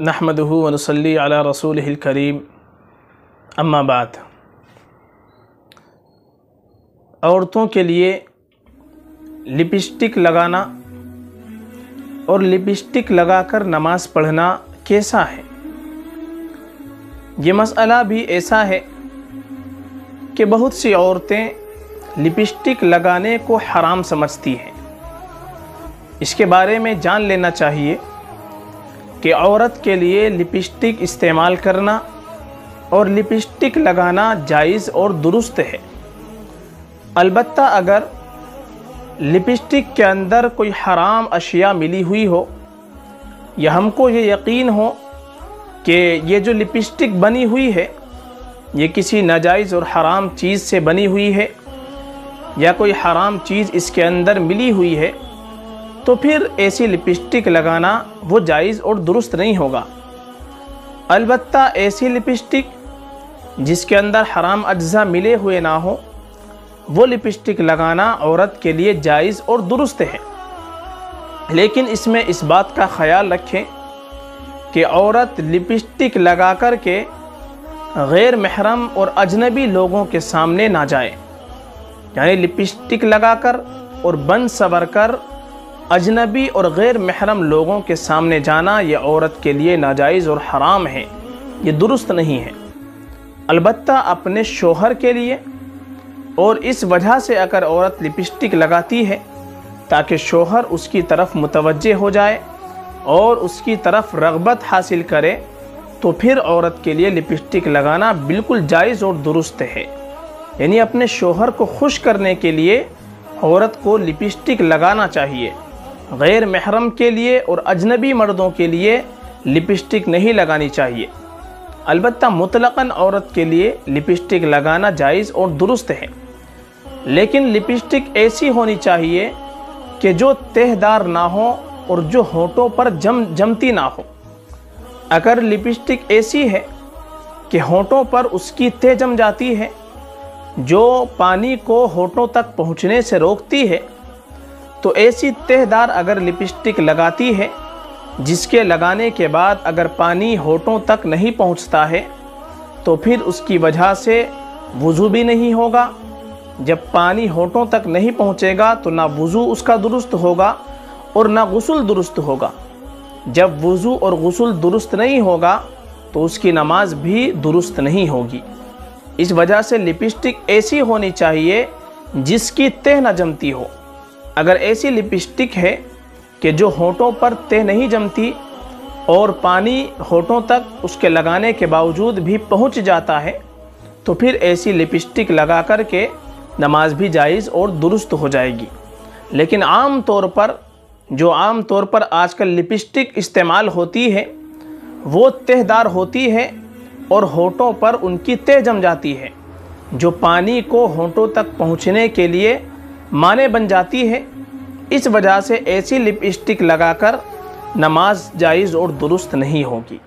नहमदहू वनसली अला रसूल करीम अम्माबाद औरतों के लिए लिपस्टिक लगाना और लिपस्टिक लगाकर नमाज़ पढ़ना कैसा है ये मसला भी ऐसा है कि बहुत सी औरतें लिपस्टिक लगाने को हराम समझती हैं इसके बारे में जान लेना चाहिए कि औरत के लिए लिपस्टिक इस्तेमाल करना और लिपस्टिक लगाना जायज़ और दुरुस्त है। अलबत् अगर लिपस्टिक के अंदर कोई हराम अशिया मिली हुई हो, या हमको ये यकीन हो कि ये जो लिपस्टिक बनी हुई है, ये किसी नाजायज़ और हराम चीज़ से बनी हुई है, या कोई हराम चीज़ इसके अंदर मिली हुई है तो फिर ऐसी लिपस्टिक लगाना वो जायज़ और दुरुस्त नहीं होगा। अलबत् ऐसी लिपस्टिक जिसके अंदर हराम अज्जा मिले हुए ना हो, वो लिपस्टिक लगाना औरत के लिए जायज़ और दुरुस्त है। लेकिन इसमें इस बात का ख्याल रखें कि औरत लिपस्टिक लगा कर के गैर महरम और अजनबी लोगों के सामने ना जाए। यानी लिपस्टिक लगाकर और बन सवर कर अजनबी और गैर महरम लोगों के सामने जाना यह औरत के लिए नाजायज़ और हराम है। ये दुरुस्त नहीं है। अलबत् अपने शोहर के लिए और इस वजह से अगर औरत लिपस्टिक लगाती है ताकि शोहर उसकी तरफ़ मुतवजह हो जाए और उसकी तरफ़ रगबत हासिल करे तो फिर औरत के लिए लिपस्टिक लगाना बिल्कुल जायज़ और दुरुस्त है। यानी अपने शोहर को खुश करने के लिए औरत को लिपस्टिक लगाना चाहिए। गैर महरम के लिए और अजनबी मर्दों के लिए लिपस्टिक नहीं लगानी चाहिए। अलबत्ता मुतलक़न औरत के लिए लिपस्टिक लगाना जायज़ और दुरुस्त है। लेकिन लिपस्टिक ऐसी होनी चाहिए कि जो तहदार ना हो और जो होठों पर जम, जमती ना हो। अगर लिपस्टिक ऐसी है कि होठों पर उसकी तह जम जाती है, जो पानी को होठों तक पहुँचने से रोकती है तो ऐसी तहदार अगर लिपस्टिक लगाती है, जिसके लगाने के बाद अगर पानी होठों तक नहीं पहुँचता है तो फिर उसकी वजह से वज़ू भी नहीं होगा। जब पानी होठों तक नहीं पहुंचेगा तो ना वज़ू उसका दुरुस्त होगा और ना गसल दुरुस्त होगा। जब वज़ू और गसल दुरुस्त नहीं होगा तो उसकी नमाज़ भी दुरुस्त नहीं होगी। इस वजह से लिपस्टिक ऐसी होनी चाहिए, जिसकी तह न जमती हो। अगर ऐसी लिपस्टिक है कि जो होठों पर तह नहीं जमती और पानी होठों तक उसके लगाने के बावजूद भी पहुँच जाता है तो फिर ऐसी लिपस्टिक लगा कर के नमाज़ भी जायज़ और दुरुस्त हो जाएगी। लेकिन आम तौर पर, जो आम तौर पर आजकल लिपस्टिक इस्तेमाल होती है, वो तहदार होती है और होठों पर उनकी तह जम जाती है, जो पानी को होठों तक पहुँचने के लिए माने बन जाती है। इस वजह से ऐसी लिपस्टिक लगाकर नमाज़ जायज़ और दुरुस्त नहीं होगी।